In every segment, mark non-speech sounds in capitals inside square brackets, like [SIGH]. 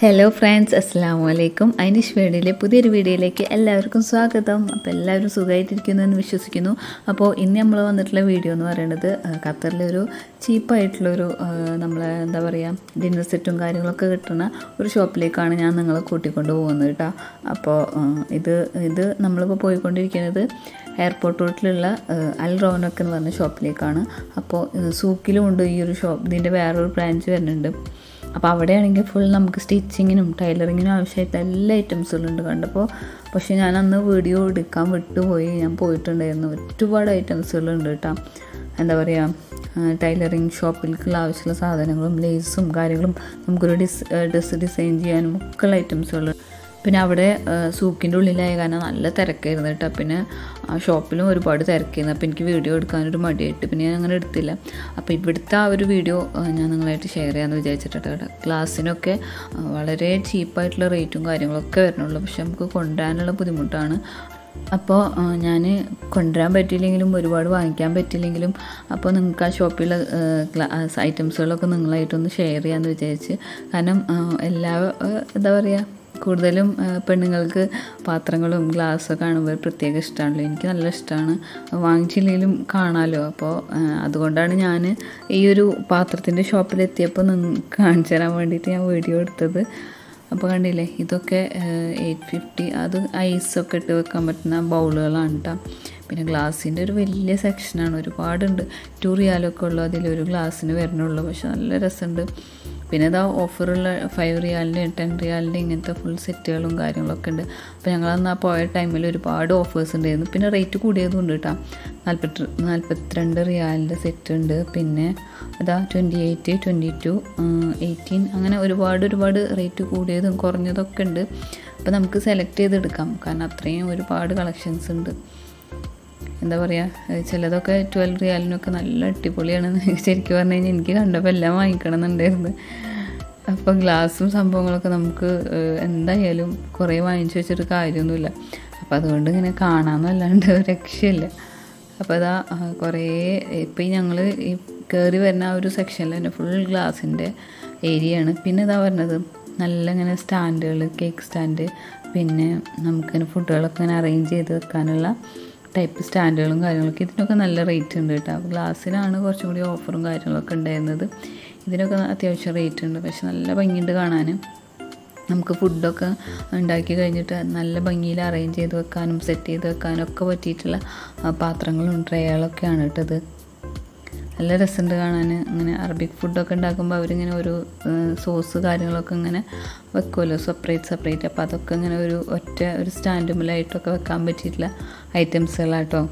Hello friends അസ്സാം വലൈക്കും ഐനിഷ് വേഡിയിലെ പുതിയൊരു വീഡിയോയിലേക്ക് എല്ലാവർക്കും സ്വാഗതം. അപ്പോൾ എല്ലാവരും സുഖമായിട്ടിരിക്കുന്നു എന്ന് വിശ്വസിക്കുന്നു. അപ്പോൾ ഇന്ന് നമ്മൾ വന്നിട്ടുള്ള വീഡിയോ എന്ന് പറയുന്നത് ഖത്തറിലെ ഒരു ചീപ്പായിട്ടുള്ളൊരു നമ്മളെ എന്താ പറയുക ഡിന്നർ സെറ്റും കാര്യങ്ങളൊക്കെ കിട്ടുന്ന ഒരു ഷോപ്പിലേക്കാണ് ഞാൻ നിങ്ങളെ കൂട്ടിക്കൊണ്ട് പോകുന്നത് കേട്ടോ. അപ്പോൾ ഇത് ഇത് നമ്മളിപ്പോൾ പോയിക്കൊണ്ടിരിക്കുന്നത് എയർപോർട്ട് റോട്ടിലുള്ള അൽ റോനക്ക് എന്ന് പറഞ്ഞ ഷോപ്പിലേക്കാണ്. അപ്പോൾ സൂക്കിലും ഉണ്ട് ഈ ഒരു ഷോപ്പ്. ഇതിന്റെ വേറൊരു ബ്രാഞ്ച് വരുന്നുണ്ട്. അപ്പോൾ അവിടെയാണെങ്കിൽ ഫുൾ നമുക്ക് സ്റ്റിച്ചിങ്ങിനും ടൈലറിങ്ങിനും ആവശ്യമായിട്ട് എല്ലാ ഐറ്റംസുകളും ഉണ്ട് കണ്ടപ്പോൾ പക്ഷേ ഞാൻ അന്ന് വീഡിയോ എടുക്കാൻ വിട്ടുപോയി. ഞാൻ പോയിട്ടുണ്ടായിരുന്നു. ഒരുപാട് ഐറ്റംസുകളുണ്ട് കേട്ടോ. എന്താ പറയുക ടൈലറിങ് ഷോപ്പിലേക്കുള്ള ആവശ്യമുള്ള സാധനങ്ങളും ലേസും കാര്യങ്ങളും നമുക്കൊരു ഡിസ് ഡ്രസ്സ് ഡിസൈൻ ചെയ്യാനും ഒക്കെയുള്ള ഐറ്റംസുകൾ പിന്നെ അവിടെ സൂക്കിന്റെ ഉള്ളിലായ കാരണം നല്ല തിരക്കായിരുന്നു കേട്ടോ. പിന്നെ ആ ഷോപ്പിലും ഒരുപാട് തിരക്കായിരുന്നു. അപ്പോൾ എനിക്ക് വീഡിയോ എടുക്കാനൊരു മടിയായിട്ട് പിന്നെ ഞാൻ അങ്ങനെ എടുത്തില്ല. അപ്പോൾ ഇവിടുത്തെ ആ ഒരു വീഡിയോ ഞാൻ നിങ്ങളായിട്ട് ഷെയർ ചെയ്യാമെന്ന് വിചാരിച്ചിട്ടാണ് കേട്ടോ. ക്ലാസ്സിനൊക്കെ വളരെ ചീപ്പായിട്ടുള്ള റേറ്റും കാര്യങ്ങളൊക്കെ വരണുള്ളൂ. പക്ഷെ നമുക്ക് കൊണ്ടുവരാനുള്ള ബുദ്ധിമുട്ടാണ്. അപ്പോൾ ഞാൻ കൊണ്ടുവരാൻ പറ്റിയില്ലെങ്കിലും ഒരുപാട് വാങ്ങിക്കാൻ പറ്റിയില്ലെങ്കിലും അപ്പോൾ നിങ്ങൾക്ക് ആ ഷോപ്പിലുള്ള ഐറ്റംസുകളൊക്കെ നിങ്ങളായിട്ടൊന്ന് ഷെയർ ചെയ്യാമെന്ന് വിചാരിച്ച്. കാരണം എല്ലാ എന്താ പറയുക കൂടുതലും പെണ്ണുങ്ങൾക്ക് പാത്രങ്ങളും ഗ്ലാസ്സൊക്കെ കാണുമ്പോൾ പ്രത്യേക ഇഷ്ടമാണല്ലോ. എനിക്ക് നല്ല ഇഷ്ടമാണ്. വാങ്ങിച്ചില്ലെങ്കിലും കാണാമല്ലോ അപ്പോൾ അതുകൊണ്ടാണ് ഞാൻ ഈ ഒരു പാത്രത്തിന്റെ ഷോപ്പിലെത്തിയപ്പോൾ നിങ്ങൾക്ക് കാണിച്ചു തരാൻ വേണ്ടിയിട്ട് ഞാൻ വീഡിയോ എടുത്തത്. അപ്പോൾ കണ്ടില്ലേ ഇതൊക്കെ എയ്റ്റ് ഫിഫ്റ്റി അത് ഐസൊക്കെ ഇട്ട് വെക്കാൻ പറ്റുന്ന ബൗളുകളാണ് കേട്ടോ പിന്നെ ഗ്ലാസിന്റെ ഒരു വലിയ സെക്ഷനാണ്. ഒരുപാടുണ്ട്. ടു റിയാലൊക്കെ ഉള്ളു അതിലൊരു ഗ്ലാസ്സിന് വരണുള്ളൂ. പക്ഷെ നല്ല രസമുണ്ട്. പിന്നെ ഇതാ ഓഫറുള്ള ഫൈവ് റിയാലിന്റെ ടെൻ റിയാലിന്റെ ഇങ്ങനത്തെ ഫുൾ സെറ്റുകളും കാര്യങ്ങളൊക്കെ ഉണ്ട്. അപ്പോൾ ഞങ്ങൾ അന്ന് ആ പോയ ടൈമിൽ ഒരുപാട് ഓഫേഴ്സ് ഉണ്ടായിരുന്നു. പിന്നെ റേറ്റ് കൂടിയതും ഉണ്ട് കേട്ടോ. നാൽപ്പത്തി നാൽപ്പത്തിരണ്ട് റിയാലിന്റെ സെറ്റ് ഉണ്ട്. പിന്നെ അതാ twenty eight twenty two eighteen അങ്ങനെ ഒരുപാട് ഒരുപാട് റേറ്റ് കൂടിയതും കുറഞ്ഞതൊക്കെ ഉണ്ട്. അപ്പോൾ നമുക്ക് സെലക്ട് ചെയ്തെടുക്കാം. കാരണം അത്രയും ഒരുപാട് കളക്ഷൻസ് ഉണ്ട്. എന്താ പറയുക ചിലതൊക്കെ ട്വൽവ് റിയാലിനൊക്കെ നല്ല അടിപൊളിയാണ്. [LAUGHS] ശരിക്കും പറഞ്ഞു കഴിഞ്ഞാൽ എനിക്ക് കണ്ടപ്പോൾ എല്ലാം വാങ്ങിക്കണം എന്നുണ്ടായിരുന്നു അപ്പോൾ ഗ്ലാസും സംഭവങ്ങളൊക്കെ നമുക്ക് എന്തായാലും കുറേ വാങ്ങിച്ചു വെച്ചൊരു കാര്യമൊന്നുമില്ല. അപ്പോൾ അതുകൊണ്ട് ഇങ്ങനെ കാണാമെന്നല്ലാണ്ട് രക്ഷയില്ല. അപ്പോൾ അതാ കുറേ ഇപ്പോൾ ഈ ഞങ്ങൾ ഈ കയറി വരുന്ന ആ ഒരു സെക്ഷനിൽ തന്നെ ഫുൾ ഗ്ലാസിന്റെ ഏരിയയാണ് പിന്നെ ഇതാ പറഞ്ഞത് നല്ല ഇങ്ങനെ സ്റ്റാൻഡുകൾ കേക്ക് സ്റ്റാൻഡ് പിന്നെ നമുക്കിങ്ങനെ ഫുഡുകളൊക്കെ ഇങ്ങനെ അറേഞ്ച് ചെയ്ത് വെക്കാനുള്ള ടൈപ്പ് സ്റ്റാൻഡുകളും കാര്യങ്ങളൊക്കെ. ഇതിനൊക്കെ നല്ല റേറ്റ് ഉണ്ട് കേട്ടോ. ഗ്ലാസ്സിനാണ് കുറച്ചും കൂടി ഓഫറും കാര്യങ്ങളൊക്കെ ഉണ്ടായിരുന്നത്. ഇതിനൊക്കെ അത്യാവശ്യം റേറ്റ് ഉണ്ട്. പക്ഷെ നല്ല ഭംഗിയുണ്ട് കാണാൻ നമുക്ക് ഫുഡൊക്കെ ഉണ്ടാക്കി കഴിഞ്ഞിട്ട് നല്ല ഭംഗിയിൽ അറേഞ്ച് ചെയ്ത് വെക്കാനും സെറ്റ് ചെയ്ത് വെക്കാനും ഒക്കെ പറ്റിയിട്ടുള്ള പാത്രങ്ങളും ട്രേകളൊക്കെയാണ് കേട്ടത് നല്ല രസമുണ്ട് കാണാൻ ഇങ്ങനെ അറബിക് ഫുഡൊക്കെ ഉണ്ടാക്കുമ്പോൾ അവരിങ്ങനെ ഒരു സോസ് കാര്യങ്ങളൊക്കെ ഇങ്ങനെ വെക്കുമല്ലോ സെപ്പറേറ്റ് സെപ്പറേറ്റ് അപ്പോൾ അതൊക്കെ ഇങ്ങനെ ഒരു ഒറ്റ ഒരു സ്റ്റാൻഡുമിലായിട്ടൊക്കെ വെക്കാൻ പറ്റിയിട്ടുള്ള ഐറ്റംസുകളാട്ടോ.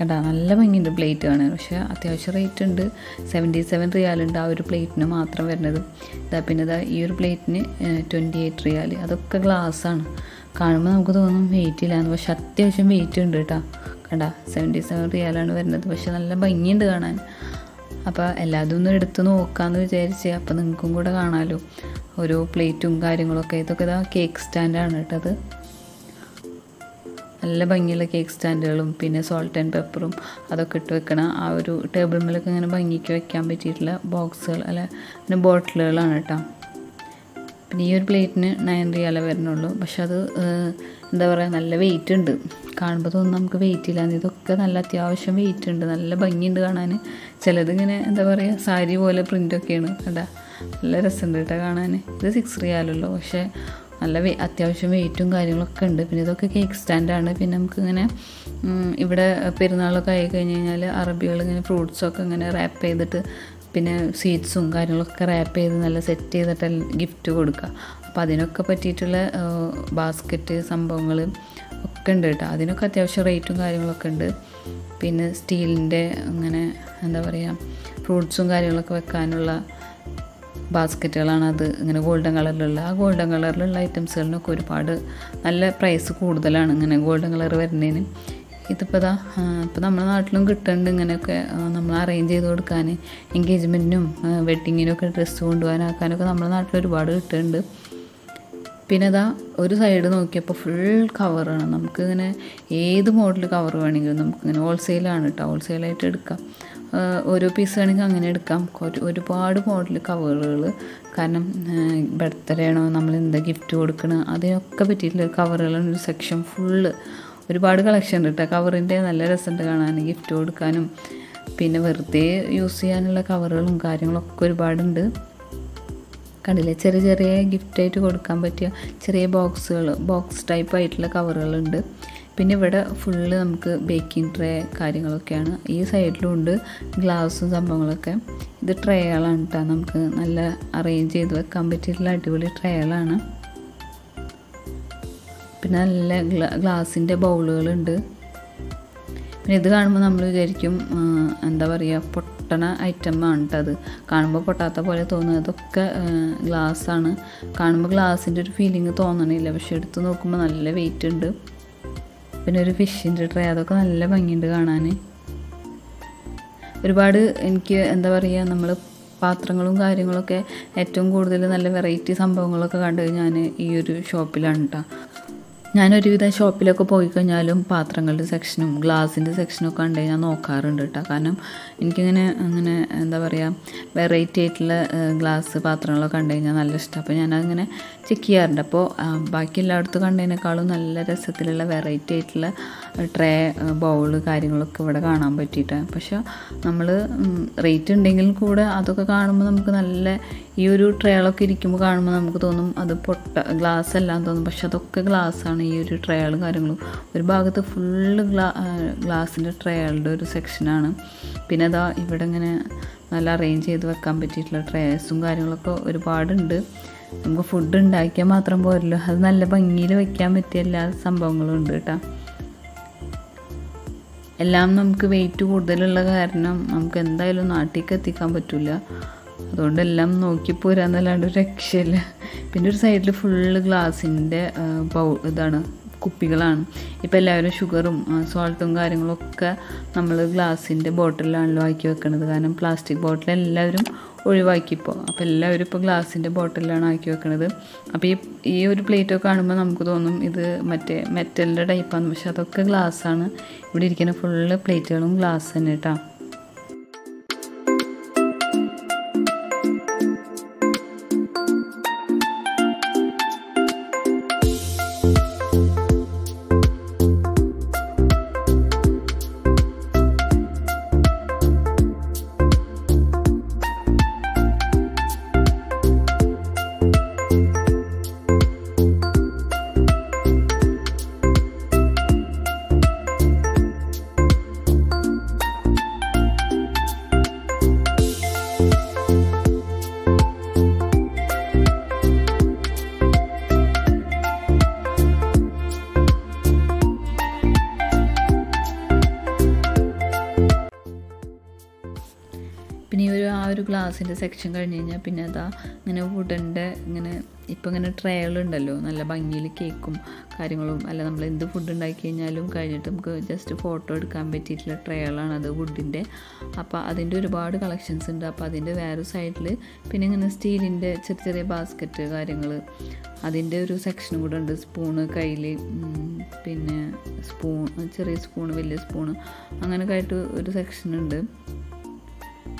കേട്ടോ നല്ല ഭംഗിയുണ്ട് പ്ലേറ്റ് കാണാൻ. പക്ഷേ അത്യാവശ്യം റേറ്റ് ഉണ്ട് സെവന്റി സെവൻ റിയാലുണ്ട് ആ ഒരു പ്ലേറ്റിന് മാത്രം വരുന്നത്. ഇതാ പിന്നെ ഇതാ ഈ ഒരു പ്ലേറ്റിന് ട്വന്റി എയ്റ്റ് റിയാൽ അതൊക്കെ ഗ്ലാസ്സാണ്. കാണുമ്പോൾ നമുക്ക് തോന്നും വെയിറ്റ് ഇല്ലാന്ന്. പക്ഷെ അത്യാവശ്യം വെയിറ്റ് ഉണ്ട് കേട്ടോ. കണ്ടാ സെവന്റി സെവൻ റിയാലാണ് വരുന്നത്. പക്ഷെ നല്ല ഭംഗിയുണ്ട് കാണാൻ. അപ്പോൾ എല്ലാതും ഒന്ന് എടുത്ത് നോക്കാമെന്ന് വിചാരിച്ച് അപ്പോൾ നിങ്ങൾക്കും കൂടെ കാണാമല്ലോ ഓരോ പ്ലേറ്റും കാര്യങ്ങളൊക്കെ. ഇതൊക്കെ ഇതാ കേക്ക് സ്റ്റാൻഡാണ് കേട്ടത് നല്ല ഭംഗിയുള്ള കേക്ക് സ്റ്റാൻഡുകളും പിന്നെ സോൾട്ട് ആൻഡ് പെപ്പറും അതൊക്കെ ഇട്ട് വെക്കണ ആ ഒരു ടേബിൾ മേലൊക്കെ ഇങ്ങനെ ഭംഗിക്ക് വെക്കാൻ പറ്റിയിട്ടുള്ള ബോക്സുകൾ അല്ല പിന്നെ ബോട്ടിലുകളാണ് കേട്ടോ. പിന്നെ ഈ ഒരു പ്ലേറ്റിന് നയൻ റിയാലേ വരുന്നുള്ളൂ. പക്ഷെ അത് എന്താ പറയുക നല്ല വെയിറ്റ് ഉണ്ട്. കാണുമ്പോൾ തോന്നുന്നു നമുക്ക് വെയിറ്റ് ഇല്ലാന്ന്. ഇതൊക്കെ നല്ല അത്യാവശ്യം വെയിറ്റ് ഉണ്ട്. നല്ല ഭംഗിയുണ്ട് കാണാൻ. ചിലത് ഇങ്ങനെ എന്താ പറയുക സാരി പോലെ പ്രിന്റൊക്കെയാണ് കേട്ടാ നല്ല രസമുണ്ട് കേട്ടോ കാണാൻ. ഇത് സിക്സ് റിയാലുള്ളൂ പക്ഷേ നല്ല അത്യാവശ്യം വെയിറ്റും കാര്യങ്ങളൊക്കെ ഉണ്ട്. പിന്നെ ഇതൊക്കെ കേക്ക് സ്റ്റാൻഡാണ് പിന്നെ നമുക്കിങ്ങനെ ഇവിടെ പെരുന്നാളൊക്കെ ആയി കഴിഞ്ഞ് കഴിഞ്ഞാൽ അറബികൾ ഇങ്ങനെ ഫ്രൂട്ട്സൊക്കെ ഇങ്ങനെ റാപ്പ് ചെയ്തിട്ട് പിന്നെ സ്വീറ്റ്സും കാര്യങ്ങളൊക്കെ റാപ്പ് ചെയ്ത് നല്ല സെറ്റ് ചെയ്തിട്ട് ഗിഫ്റ്റ് കൊടുക്കുക. അപ്പോൾ അതിനൊക്കെ പറ്റിയിട്ടുള്ള ബാസ്ക്കറ്റ് സംഭവങ്ങൾ ഒക്കെ ഉണ്ട് കേട്ടോ. അതിനൊക്കെ അത്യാവശ്യം റേറ്റും കാര്യങ്ങളൊക്കെ ഉണ്ട്. പിന്നെ സ്റ്റീലിന്റെ അങ്ങനെ എന്താ പറയുക ഫ്രൂട്ട്സും കാര്യങ്ങളൊക്കെ വെക്കാനുള്ള ബാസ്ക്കറ്റുകളാണ് അത് ഇങ്ങനെ ഗോൾഡൻ കളറിലുള്ള ആ ഗോൾഡൻ കളറിലുള്ള ഐറ്റംസുകളിനൊക്കെ ഒരുപാട് നല്ല പ്രൈസ് കൂടുതലാണ് ഇങ്ങനെ ഗോൾഡൻ കളർ വരുന്നതിന്. ഇതിപ്പോൾ ഇതാ ഇപ്പോൾ നമ്മുടെ നാട്ടിലും കിട്ടുന്നുണ്ട് ഇങ്ങനെയൊക്കെ നമ്മൾ അറേഞ്ച് ചെയ്ത് കൊടുക്കാൻ. എൻഗേജ്മെന്റിനും വെഡിങ്ങിനൊക്കെ ഡ്രസ്സ് കൊണ്ടുപോകാനാക്കാനൊക്കെ നമ്മുടെ നാട്ടിൽ ഒരുപാട് കിട്ടുന്നുണ്ട്. പിന്നെ ഇതാ ഒരു സൈഡ് നോക്കിയപ്പോൾ ഫുൾ കവറാണ് നമുക്കിങ്ങനെ ഏത് മോഡൽ കവർ വേണമെങ്കിലും നമുക്കിങ്ങനെ ഹോൾസെയിലാണ് കേട്ടോ ഹോൾസെയിലായിട്ട് എടുക്കാം. ഓരോ പീസ് വേണമെങ്കിൽ അങ്ങനെ എടുക്കാം. ഒരുപാട് മോഡൽ കവറുകൾ കാരണം ബർത്ത്ഡേ ആണോ നമ്മൾ എന്താ ഗിഫ്റ്റ് കൊടുക്കണം അതിനൊക്കെ പറ്റിയിട്ടുള്ള കവറുകളുടെ ഒരു സെക്ഷൻ ഫുള്ള് ഒരുപാട് കളക്ഷൻ ഉണ്ട് കേട്ടോ കവറിന്റെ നല്ല രസമുണ്ട് കാണാൻ ഗിഫ്റ്റ് കൊടുക്കാനും. പിന്നെ വെറുതെ യൂസ് ചെയ്യാനുള്ള കവറുകളും കാര്യങ്ങളൊക്കെ ഒരുപാടുണ്ട്. കണ്ടില്ലേ? ചെറിയ ചെറിയ ഗിഫ്റ്റായിട്ട് കൊടുക്കാൻ പറ്റിയ ചെറിയ ബോക്സുകൾ ബോക്സ് ടൈപ്പ് ആയിട്ടുള്ള കവറുകളുണ്ട് പിന്നെ ഇവിടെ ഫുള്ള് നമുക്ക് ബേക്കിംഗ് ട്രേ കാര്യങ്ങളൊക്കെയാണ്. ഈ സൈഡിലും ഉണ്ട് ഗ്ലാസും സംഭവങ്ങളൊക്കെ. ഇത് ട്രേകളാണ് കേട്ടോ നമുക്ക് നല്ല അറേഞ്ച് ചെയ്ത് വെക്കാൻ പറ്റിയിട്ടുള്ള അടിപൊളി ട്രേകളാണ് പിന്നെ നല്ല ഗ്ലാ ഗ്ലാസിന്റെ ബൗളുകളുണ്ട് പിന്നെ ഇത് കാണുമ്പോൾ നമ്മൾ വിചാരിക്കും എന്താ പറയുക പൊട്ടണ ഐറ്റമാണ് കേട്ടോ അത്. കാണുമ്പോൾ പൊട്ടാത്ത പോലെ തോന്നുന്നത് അതൊക്കെ ഗ്ലാസ്സാണ് കാണുമ്പോൾ ഗ്ലാസിന്റെ ഒരു ഫീലിംഗ് തോന്നണില്ല. പക്ഷെ എടുത്ത് നോക്കുമ്പോൾ നല്ല വെയിറ്റ് ഉണ്ട്. പിന്നെ ഒരു ഫിഷിന്റെ ട്രേ അതൊക്കെ നല്ല ഭംഗിയുണ്ട് കാണാൻ ഒരുപാട് എനിക്ക് എന്താ പറയുക നമ്മൾ പാത്രങ്ങളും കാര്യങ്ങളൊക്കെ ഏറ്റവും കൂടുതൽ നല്ല വെറൈറ്റി സംഭവങ്ങളൊക്കെ കണ്ടു ഞാൻ ഈ ഒരു ഷോപ്പിലാണ് കേട്ടോ ഞാൻ ഒരുവിധം ഷോപ്പിലൊക്കെ പോയി കഴിഞ്ഞാലും പാത്രങ്ങളുടെ സെക്ഷനും ഗ്ലാസിന്റെ സെക്ഷനും ഒക്കെ ഉണ്ടെങ്കിൽ ഞാൻ നോക്കാറുണ്ട് കേട്ടോ കാരണം എനിക്കിങ്ങനെ അങ്ങനെ എന്താ പറയുക വെറൈറ്റി ആയിട്ടുള്ള ഗ്ലാസ് പാത്രങ്ങളൊക്കെ ഉണ്ടെങ്കിൽ ഞാൻ നല്ല ഇഷ്ടം. അപ്പോൾ ഞാനങ്ങനെ ചെക്ക് ചെയ്യാറുണ്ട്. അപ്പോൾ ബാക്കി എല്ലായിടത്തും കണ്ടതിനേക്കാളും നല്ല രസത്തിലുള്ള വെറൈറ്റി ആയിട്ടുള്ള ട്രേ ബൗൾ കാര്യങ്ങളൊക്കെ ഇവിടെ കാണാൻ പറ്റിയിട്ട് പക്ഷേ നമ്മൾ റേറ്റ് ഉണ്ടെങ്കിൽ കൂടെ അതൊക്കെ കാണുമ്പോൾ നമുക്ക് നല്ല ഈ ഒരു ട്രേകളൊക്കെ ഇരിക്കുമ്പോൾ കാണുമ്പോൾ നമുക്ക് തോന്നും അത് പൊട്ട ഗ്ലാസ് എല്ലാം തോന്നും. പക്ഷെ അതൊക്കെ ഗ്ലാസ്സാണ് ഈ ഒരു ട്രേകളും കാര്യങ്ങളും. ഒരു ഭാഗത്ത് ഫുള്ള് ഗ്ലാ ഗ്ലാസിന്റെ ട്രേകളുടെ ഒരു സെക്ഷനാണ് പിന്നെ അതാ ഇവിടെ ഇങ്ങനെ നല്ല അറേഞ്ച് ചെയ്ത് വെക്കാൻ പറ്റിയിട്ടുള്ള ട്രേസും കാര്യങ്ങളൊക്കെ ഒരുപാടുണ്ട്. നമുക്ക് ഫുഡ് ഉണ്ടാക്കിയാൽ മാത്രം പോരല്ലോ. അത് നല്ല ഭംഗിയിൽ വയ്ക്കാൻ പറ്റിയ എല്ലാ സംഭവങ്ങളും ഉണ്ട് കേട്ടോ. എല്ലാം നമുക്ക് വെയിറ്റ് കൂടുതലുള്ള കാരണം നമുക്ക് എന്തായാലും നാട്ടിലേക്ക് എത്തിക്കാൻ പറ്റില്ല അതുകൊണ്ട് എല്ലാം നോക്കി പോരാന്നല്ലാണ്ട് ഒരു രക്ഷയില്ല. പിന്നെ ഒരു സൈഡിൽ ഫുള്ള് ഗ്ലാസിന്റെ ബൗ ഇതാണ് കുപ്പികളാണ്. ഇപ്പോൾ എല്ലാവരും ഷുഗറും സോൾട്ടും കാര്യങ്ങളൊക്കെ നമ്മൾ ഗ്ലാസിന്റെ ബോട്ടിലാണല്ലോ ആക്കി വെക്കുന്നത് കാരണം പ്ലാസ്റ്റിക് ബോട്ടിൽ എല്ലാവരും ഒഴിവാക്കിപ്പോൾ അപ്പോൾ എല്ലാവരും ഇപ്പോൾ ഗ്ലാസിന്റെ ബോട്ടിലാണ് ആക്കി വെക്കുന്നത് അപ്പോൾ ഈ ഈ ഒരു പ്ലേറ്റൊക്കെ കാണുമ്പോൾ നമുക്ക് തോന്നും ഇത് മറ്റേ മെറ്റലിന്റെ ടൈപ്പാണ് പക്ഷെ അതൊക്കെ ഗ്ലാസ്സാണ്. ഇവിടെ ഇരിക്കുന്ന ഫുള്ള് പ്ലേറ്റുകളും ഗ്ലാസ് തന്നെ കേട്ടോ ഗ്ലാസിന്റെ സെക്ഷൻ കഴിഞ്ഞ് കഴിഞ്ഞാൽ പിന്നെ അതാ ഇങ്ങനെ വുഡന്റെ ഇങ്ങനെ ഇപ്പോൾ ഇങ്ങനെ ട്രേകളുണ്ടല്ലോ നല്ല ഭംഗിയിൽ കേക്കും കാര്യങ്ങളും അല്ല നമ്മൾ എന്ത് ഫുഡ് ഉണ്ടാക്കി കഴിഞ്ഞാലും കഴിഞ്ഞിട്ട് നമുക്ക് ജസ്റ്റ് ഫോട്ടോ എടുക്കാൻ പറ്റിയിട്ടുള്ള ട്രേകളാണ് അത് വുഡിന്റെ അപ്പോൾ അതിന്റെ ഒരുപാട് കളക്ഷൻസ് ഉണ്ട്. അപ്പോൾ അതിന്റെ വേറെ സൈഡിൽ പിന്നെ ഇങ്ങനെ സ്റ്റീലിന്റെ ചെറിയ ചെറിയ ബാസ്ക്കറ്റ് കാര്യങ്ങൾ അതിന്റെ ഒരു സെക്ഷനും കൂടെ ഉണ്ട്. സ്പൂണ് കയ്യിൽ പിന്നെ സ്പൂൺ ചെറിയ സ്പൂണ് വലിയ സ്പൂണ് അങ്ങനെയൊക്കെ ആയിട്ട് ഒരു സെക്ഷൻ ഉണ്ട്.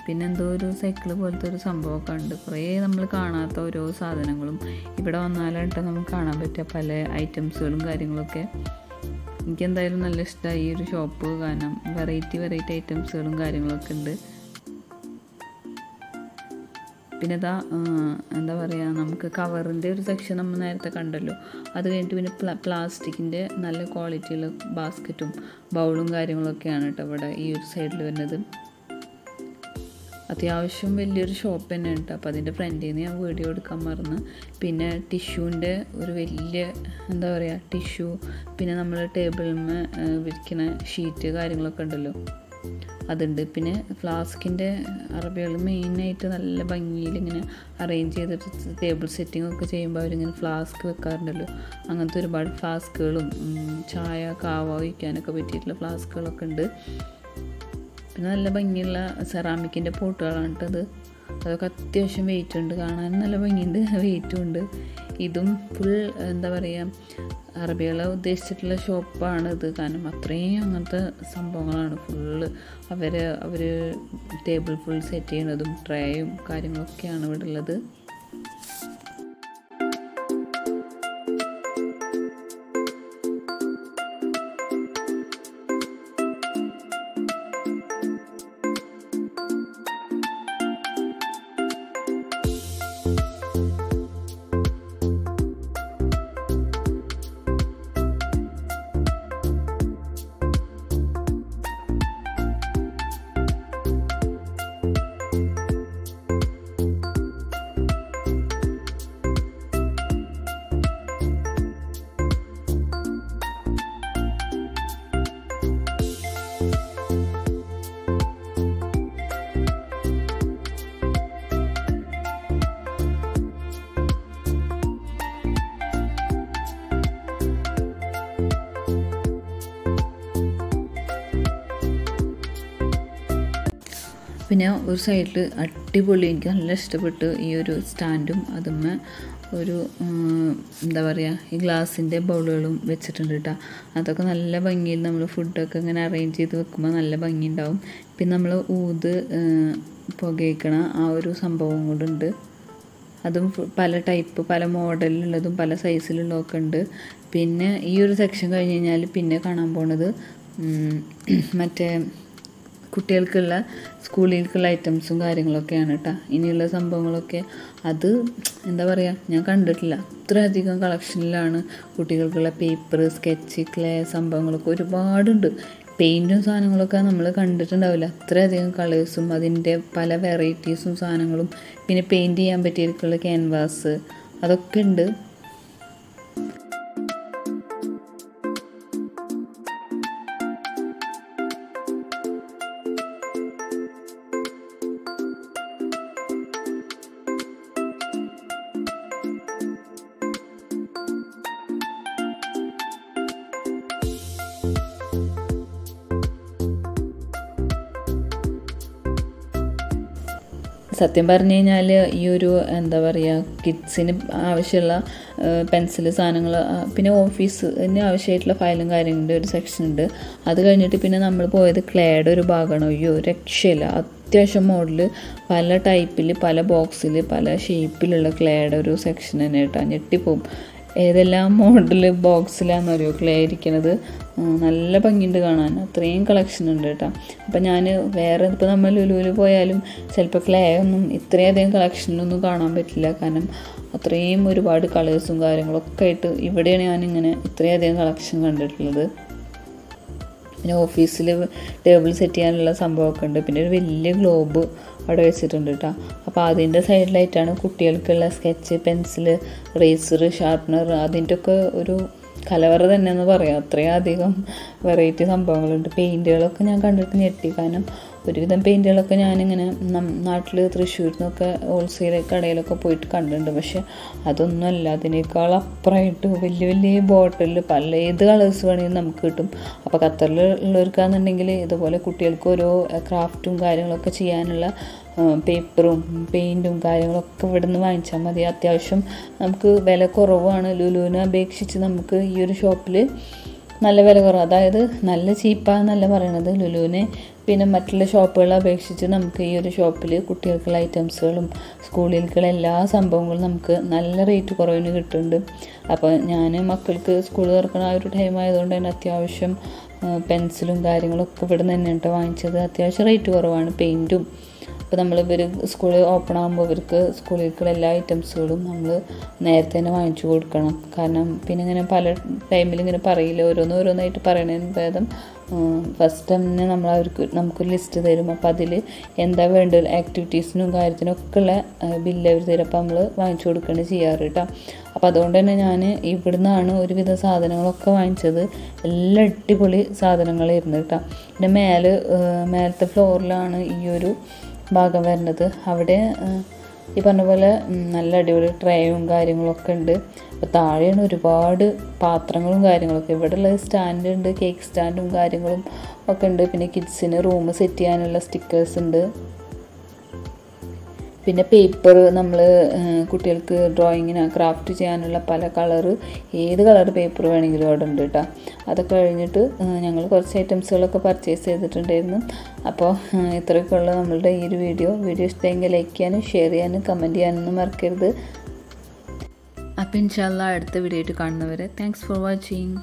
പിന്നെ എന്തോ ഒരു സൈക്കിൾ പോലത്തെ ഒരു സംഭവമൊക്കെ ഉണ്ട്. കുറേ നമ്മൾ കാണാത്ത ഓരോ സാധനങ്ങളും ഇവിടെ വന്നാലായിട്ട് നമുക്ക് കാണാൻ പറ്റിയ പല ഐറ്റംസുകളും കാര്യങ്ങളൊക്കെ. എനിക്ക് എന്തായാലും നല്ല ഇഷ്ടമായി ഈ ഒരു ഷോപ്പ് കാരണം വെറൈറ്റി വെറൈറ്റി ഐറ്റംസുകളും കാര്യങ്ങളൊക്കെ ഉണ്ട്. പിന്നെ ഇതാ എന്താ പറയുക നമുക്ക് കവറിന്റെ ഒരു സെക്ഷൻ നമ്മൾ നേരത്തെ കണ്ടല്ലോ. അത് കഴിഞ്ഞിട്ട് പിന്നെ പ്ലാ പ്ലാസ്റ്റിക്കിന്റെ നല്ല ക്വാളിറ്റിയുള്ള ബാസ്ക്കറ്റും ബൗളും കാര്യങ്ങളൊക്കെയാണ് കേട്ടോ ഇവിടെ ഈ ഒരു സൈഡിൽ വരുന്നത്. അത്യാവശ്യം വലിയൊരു ഷോപ്പ് തന്നെ ഉണ്ട് അപ്പോൾ അതിന്റെ ഫ്രണ്ടിൽ നിന്ന് ഞാൻ വീഡിയോ എടുക്കാൻ മറന്ന്. പിന്നെ ടിഷ്യൂന്റെ ഒരു വലിയ എന്താ പറയുക ടിഷ്യൂ പിന്നെ നമ്മൾ ടേബിളിൽ വിരിക്കുന്ന ഷീറ്റ് കാര്യങ്ങളൊക്കെ ഉണ്ടല്ലോ. അതുണ്ട്. പിന്നെ ഫ്ലാസ്കിന്റെ അറബികൾ മെയിനായിട്ട് നല്ല ഭംഗിയിൽ ഇങ്ങനെ അറേഞ്ച് ചെയ്തിട്ട് ടേബിൾ സെറ്റിംഗ് ഒക്കെ ചെയ്യുമ്പോൾ അവരിങ്ങനെ ഫ്ലാസ്ക് വെക്കാറുണ്ടല്ലോ. അങ്ങനത്തെ ഒരുപാട് ഫ്ലാസ്കുകളും ചായ കാവ ഒഴിക്കാനൊക്കെ പറ്റിയിട്ടുള്ള ഫ്ലാസ്കുകളൊക്കെ ഉണ്ട്. പിന്നെ നല്ല ഭംഗിയുള്ള സെറാമിക്കിന്റെ പോട്ടുകളാണ് കേട്ടത് അതൊക്കെ അത്യാവശ്യം വെയിറ്റ് ഉണ്ട്. കാണാൻ നല്ല ഭംഗിയുണ്ട്. [LAUGHS] വെയിറ്റും ഉണ്ട്. ഇതും ഫുൾ എന്താ പറയുക അറബികളെ ഉദ്ദേശിച്ചിട്ടുള്ള ഷോപ്പാണ് ഇത്. കാരണം അത്രയും അങ്ങനത്തെ സംഭവങ്ങളാണ് ഫുള്ള് അവർ അവർ ടേബിൾ ഫുൾ സെറ്റ് ചെയ്യുന്നതും ട്രേയും കാര്യങ്ങളൊക്കെയാണ് ഇവിടെ ഉള്ളത്. പിന്നെ ഒരു സൈഡിൽ അടിപൊളി എനിക്ക് നല്ല ഇഷ്ടപ്പെട്ടു ഈ ഒരു സ്റ്റാൻഡും അതുമ്മ ഒരു എന്താ പറയുക ഈ ഗ്ലാസിന്റെ ബൗളുകളും വെച്ചിട്ടുണ്ട് കേട്ടോ അതൊക്കെ നല്ല ഭംഗിയിൽ നമ്മൾ ഫുഡൊക്കെ ഇങ്ങനെ അറേഞ്ച് ചെയ്ത് വെക്കുമ്പോൾ നല്ല ഭംഗി ഉണ്ടാവും പിന്നെ നമ്മൾ ഊത് പുകയിക്കണ ആ ഒരു സംഭവം കൂടെ ഉണ്ട്. അതും പല ടൈപ്പ് പല മോഡലിലുള്ളതും പല സൈസിലുള്ളതൊക്കെ ഉണ്ട്. പിന്നെ ഈ ഒരു സെക്ഷൻ കഴിഞ്ഞ് കഴിഞ്ഞാൽ പിന്നെ കാണാൻ പോണത് മറ്റേ കുട്ടികൾക്കുള്ള സ്കൂളിലേക്കുള്ള ഐറ്റംസും കാര്യങ്ങളൊക്കെയാണ് കേട്ടോ ഇനിയുള്ള സംഭവങ്ങളൊക്കെ അത് എന്താ പറയുക ഞാൻ കണ്ടിട്ടില്ല. അത്രയധികം കളക്ഷനിലാണ് കുട്ടികൾക്കുള്ള പേപ്പർ സ്കെച്ച് ക്ലേ സംഭവങ്ങളൊക്കെ ഒരുപാടുണ്ട്. പെയിന്റും സാധനങ്ങളൊക്കെ നമ്മൾ കണ്ടിട്ടുണ്ടാവില്ല. അത്രയധികം കളേഴ്സും അതിന്റെ പല വെറൈറ്റീസും സാധനങ്ങളും പിന്നെ പെയിന്റ് ചെയ്യാൻ പറ്റിയിരിക്കുള്ള ക്യാൻവാസ് അതൊക്കെ ഉണ്ട്. സത്യം പറഞ്ഞു കഴിഞ്ഞാൽ ഈ ഒരു എന്താ പറയുക കിഡ്സിന് ആവശ്യമുള്ള പെൻസിൽ സാധനങ്ങൾ പിന്നെ ഓഫീസിന് ആവശ്യമായിട്ടുള്ള ഫയലും കാര്യങ്ങളുടെ ഒരു സെക്ഷൻ ഉണ്ട്. അത് കഴിഞ്ഞിട്ട് പിന്നെ നമ്മൾ പോയത് ക്ലേയുടെ ഒരു ഭാഗമാണ്. അയ്യോ രക്ഷയില്ല. അത്യാവശ്യം മോഡൽ പല ടൈപ്പിൽ പല ബോക്സിൽ പല ഷേപ്പിലുള്ള ക്ലേയുടെ ഒരു സെക്ഷൻ തന്നെ കേട്ടോ. ഞെട്ടിപ്പോവും. ഏതെല്ലാം മോഡൽ ബോക്സിലാണെന്ന് അറിയോ ക്ലേ ഇരിക്കുന്നത് നല്ല ഭംഗിയുണ്ട് കാണാൻ. അത്രയും കളക്ഷൻ ഉണ്ട് കേട്ടോ. അപ്പം ഞാൻ വേറെ ഇപ്പോൾ നമ്മൾ ലുലുവിൽ പോയാലും ചിലപ്പോൾ ക്ലേ ഒന്നും ഇത്രയധികം കളക്ഷനൊന്നും കാണാൻ പറ്റില്ല. കാരണം അത്രയും ഒരുപാട് കളേഴ്സും കാര്യങ്ങളൊക്കെ ആയിട്ട് ഇവിടെയാണ് ഞാനിങ്ങനെ ഇത്രയധികം കളക്ഷൻ കണ്ടിട്ടുള്ളത്. പിന്നെ ഓഫീസിൽ ടേബിൾ സെറ്റ് ചെയ്യാനുള്ള സംഭവമൊക്കെ ഉണ്ട്. പിന്നെ ഒരു വലിയ ഗ്ലോബ് അവിടെ വെച്ചിട്ടുണ്ട് കേട്ടോ അപ്പോൾ അതിന്റെ സൈഡിലായിട്ടാണ് കുട്ടികൾക്കുള്ള സ്കെച്ച് പെൻസിൽ റേസർ ഷാർപ്പനർ അതിന്റെ ഒക്കെ ഒരു കലവറ തന്നെ എന്ന് പറയാം. അത്രയും അധികം വെറൈറ്റി സംഭവങ്ങളുണ്ട്. പെയിന്റുകളൊക്കെ ഞാൻ കണ്ടിട്ട് ഞെട്ടി. കാരണം ഒരുവിധം പെയിന്റുകളൊക്കെ ഞാനിങ്ങനെ നാട്ടിൽ തൃശ്ശൂരിൽ നിന്നൊക്കെ ഹോൾസെയിൽ കടയിലൊക്കെ പോയിട്ട് കണ്ടിട്ടുണ്ട്. പക്ഷെ അതൊന്നുമല്ല അതിനേക്കാൾ അപ്പുറമായിട്ട് വലിയ വലിയ ബോട്ടിലിൽ പല ഏത് കളേഴ്സ് വേണമെങ്കിലും നമുക്ക് കിട്ടും. അപ്പോൾ ഖത്തറിൽ ഉള്ളവർക്കാണെന്നുണ്ടെങ്കിൽ ഇതുപോലെ കുട്ടികൾക്ക് ഓരോ ക്രാഫ്റ്റും കാര്യങ്ങളൊക്കെ ചെയ്യാനുള്ള പേപ്പറും പെയിന്റും കാര്യങ്ങളൊക്കെ ഇവിടെ നിന്ന് വാങ്ങിച്ചാൽ മതി. അത്യാവശ്യം നമുക്ക് വില കുറവാണ്. ലുലുവിനെ അപേക്ഷിച്ച് നമുക്ക് ഈ ഒരു ഷോപ്പിൽ നല്ല വില കുറവ്. അതായത് നല്ല ചീപ്പാന്നല്ല പറയണത് ലുലുവിനെ. പിന്നെ മറ്റുള്ള ഷോപ്പുകളെ അപേക്ഷിച്ച് നമുക്ക് ഈ ഒരു ഷോപ്പിൽ കുട്ടികൾക്കുള്ള ഐറ്റംസുകളും സ്കൂളിലേക്കുള്ള എല്ലാ സംഭവങ്ങളും നമുക്ക് നല്ല റേറ്റ് കുറവിന് കിട്ടുന്നുണ്ട്. അപ്പോൾ ഞാൻ മക്കൾക്ക് സ്കൂൾ തുറക്കുന്ന ആ ഒരു ടൈം ആയതുകൊണ്ട് തന്നെ അത്യാവശ്യം പെൻസിലും കാര്യങ്ങളൊക്കെ ഇവിടെ നിന്ന് തന്നെയാണ് വാങ്ങിച്ചത്. അത്യാവശ്യം റേറ്റ് കുറവാണ് പെയിന്റും അപ്പോൾ നമ്മൾ ഇവർ സ്കൂൾ ഓപ്പൺ ആകുമ്പോൾ ഇവർക്ക് സ്കൂളിലേക്കുള്ള എല്ലാ ഐറ്റംസുകളും നമ്മൾ നേരത്തെ തന്നെ വാങ്ങിച്ചു കൊടുക്കണം. കാരണം പിന്നെ ഇങ്ങനെ പല ടൈമിൽ ഇങ്ങനെ പറയില്ല ഓരോന്ന് ഓരോന്നായിട്ട് പറയണതിന് ഭേദം ഫസ്റ്റ് തന്നെ നമ്മൾ അവർക്ക് നമുക്കൊരു ലിസ്റ്റ് തരും. അപ്പോൾ അതിൽ എന്താ വേണ്ടത് ആക്ടിവിറ്റീസിനും കാര്യത്തിനും ഒക്കെ ഉള്ള ബില്ല് അവർ തരും. അപ്പോൾ നമ്മൾ വാങ്ങിച്ചു കൊടുക്കുകയാണ് ചെയ്യാറ് കേട്ടോ. അപ്പോൾ അതുകൊണ്ട് തന്നെ ഞാൻ ഇവിടുന്നാണ് ഒരുവിധ സാധനങ്ങളൊക്കെ വാങ്ങിച്ചത്. എല്ലാ അടിപൊളി സാധനങ്ങളായിരുന്നു കേട്ടോ. പിന്നെ മേലെ മേലത്തെ ഫ്ലോറിലാണ് ഈ ഒരു ഭാഗം വരുന്നത്. അവിടെ ഈ പറഞ്ഞ പോലെ നല്ല അടിപൊളി ട്രേയും കാര്യങ്ങളൊക്കെ ഉണ്ട്. അപ്പോൾ താഴെയാണ് ഒരുപാട് പാത്രങ്ങളും കാര്യങ്ങളൊക്കെ. ഇവിടെ ഉള്ള സ്റ്റാൻഡ് ഉണ്ട് കേക്ക് സ്റ്റാൻഡും കാര്യങ്ങളും ഒക്കെ ഉണ്ട്. പിന്നെ കിഡ്സിന് റൂം സെറ്റ് ചെയ്യാനുള്ള സ്റ്റിക്കേഴ്സ് ഉണ്ട്. പിന്നെ പേപ്പർ നമ്മൾ കുട്ടികൾക്ക് ഡ്രോയിങ്ങിന് ക്രാഫ്റ്റ് ചെയ്യാനുള്ള പല കളറ് ഏത് കളർ പേപ്പർ വേണമെങ്കിലും അവിടെ ഉണ്ട് കേട്ടോ അതൊക്കെ കഴിഞ്ഞിട്ട് ഞങ്ങൾ കുറച്ച് ഐറ്റംസുകളൊക്കെ പർച്ചേസ് ചെയ്തിട്ടുണ്ടായിരുന്നു. അപ്പോൾ ഇത്രയൊക്കെ ഉള്ള നമ്മളുടെ ഈ ഒരു വീഡിയോ വീഡിയോ ഇഷ്ടമെങ്കിൽ ലൈക്ക് ചെയ്യാനും ഷെയർ ചെയ്യാനും കമന്റ് ചെയ്യാനൊന്നും മറക്കരുത്. അപ്പോൾ ഇൻഷാല്ല അടുത്ത വീഡിയോ ആയിട്ട് കാണുന്നവരെ താങ്ക്സ് ഫോർ വാച്ചിങ്